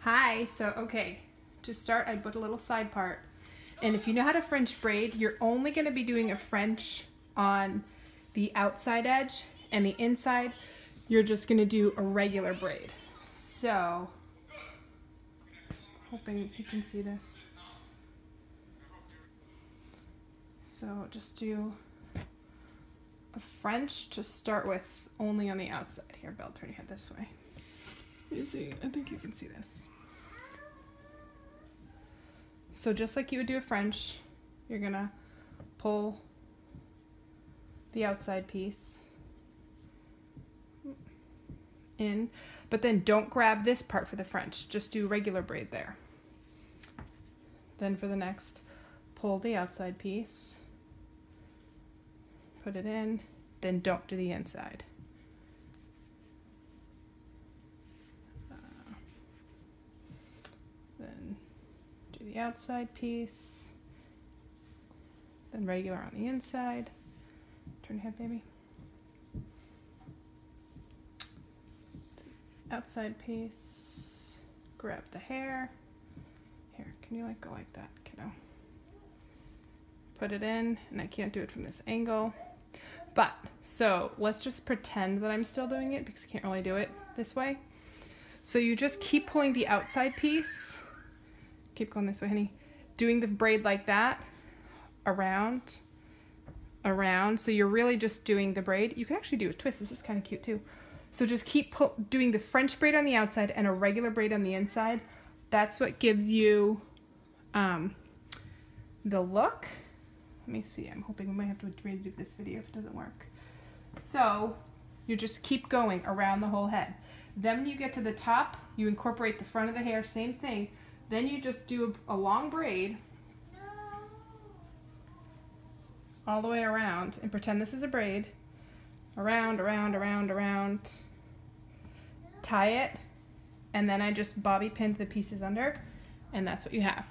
Hi, so okay, to start I put a little side part. And if you know how to French braid, you're only gonna be doing a French on the outside edge and the inside, you're just gonna do a regular braid. So, hoping you can see this. So just do a French to start with only on the outside. Here, Belle, turn your head this way. You see, I think you can see this. So just like you would do a French, you're gonna pull the outside piece in, but then don't grab this part for the French. Just do regular braid there. Then for the next, pull the outside piece, put it in, then don't do the inside. Uh, then do the outside piece, then regular on the inside. Turn your head, baby. Outside piece, grab the hair. Here, can you like go like that, kiddo? Put it in, and I can't do it from this angle. But, so let's just pretend that I'm still doing it because I can't really do it this way. So you just keep pulling the outside piece. Keep going this way, honey. Doing the braid like that, around, around. So you're really just doing the braid. You can actually do a twist. This is kind of cute too. So just keep doing the French braid on the outside and a regular braid on the inside. That's what gives you um, the look. Let me see. I'm hoping we might have to redo this video if it doesn't work. So you just keep going around the whole head. Then when you get to the top, you incorporate the front of the hair, same thing. Then you just do a, a long braid all the way around and pretend this is a braid. Around, around, around, around. Tie it, and then I just bobby pinned the pieces under, and that's what you have.